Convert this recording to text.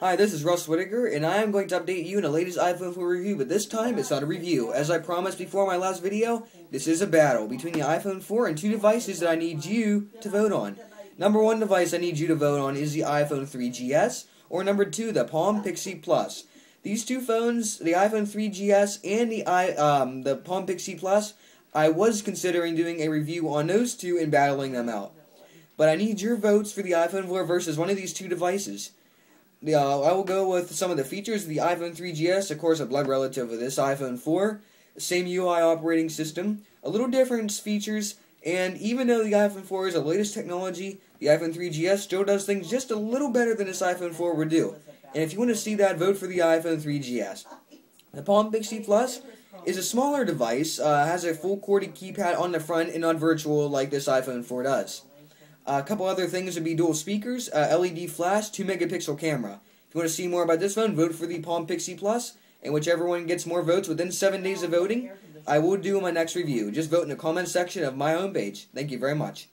Hi, this is Russ Whittaker, and I am going to update you on the latest iPhone 4 review, but this time it's not a review. As I promised before my last video, this is a battle between the iPhone 4 and two devices that I need you to vote on. Number one device I need you to vote on is the iPhone 3GS, or number two, the Palm Pixi Plus. These two phones, the iPhone 3GS and the i um, the Palm Pixi Plus, I was considering doing a review on those two and battling them out. But I need your votes for the iPhone 4 versus one of these two devices. Uh, I will go with some of the features of the iPhone 3GS, of course, a blood relative of this iPhone 4. Same UI operating system, a little different features, and even though the iPhone 4 is the latest technology, the iPhone 3GS still does things just a little better than this iPhone 4 would do. And if you want to see that, vote for the iPhone 3GS. The Palm Pixi Plus is a smaller device, uh, has a full QWERTY keypad on the front and not virtual like this iPhone 4 does. A couple other things would be dual speakers, uh, LED flash, 2 megapixel camera. If you want to see more about this phone, vote for the Palm Pixi Plus, and whichever one gets more votes within 7 days of voting, I will do my next review. Just vote in the comment section of my homepage. Thank you very much.